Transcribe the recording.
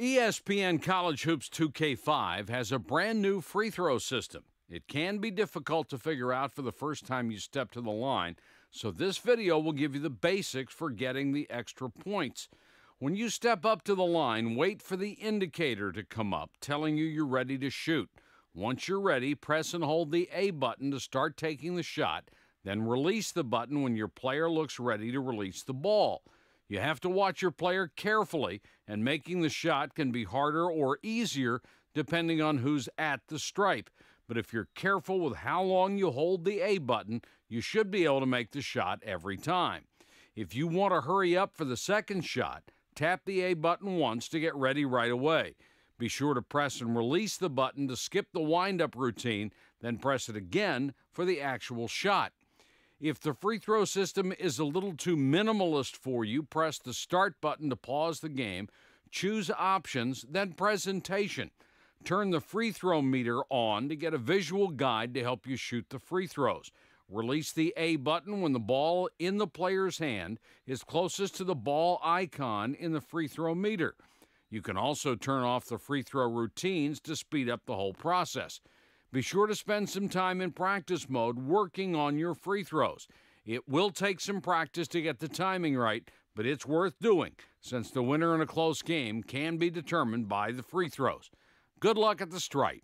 ESPN College Hoops 2K5 has a brand new free throw system. It can be difficult to figure out for the first time you step to the line, so this video will give you the basics for getting the extra points. When you step up to the line, wait for the indicator to come up telling you you're ready to shoot. Once you're ready, press and hold the A button to start taking the shot, then release the button when your player looks ready to release the ball. You have to watch your player carefully, and making the shot can be harder or easier depending on who's at the stripe. But if you're careful with how long you hold the A button, you should be able to make the shot every time. If you want to hurry up for the second shot, tap the A button once to get ready right away. Be sure to press and release the button to skip the wind-up routine, then press it again for the actual shot. If the free throw system is a little too minimalist for you, press the start button to pause the game, choose options, then presentation. Turn the free throw meter on to get a visual guide to help you shoot the free throws. Release the A button when the ball in the player's hand is closest to the ball icon in the free throw meter. You can also turn off the free throw routines to speed up the whole process. Be sure to spend some time in practice mode working on your free throws. It will take some practice to get the timing right, but it's worth doing since the winner in a close game can be determined by the free throws. Good luck at the stripe.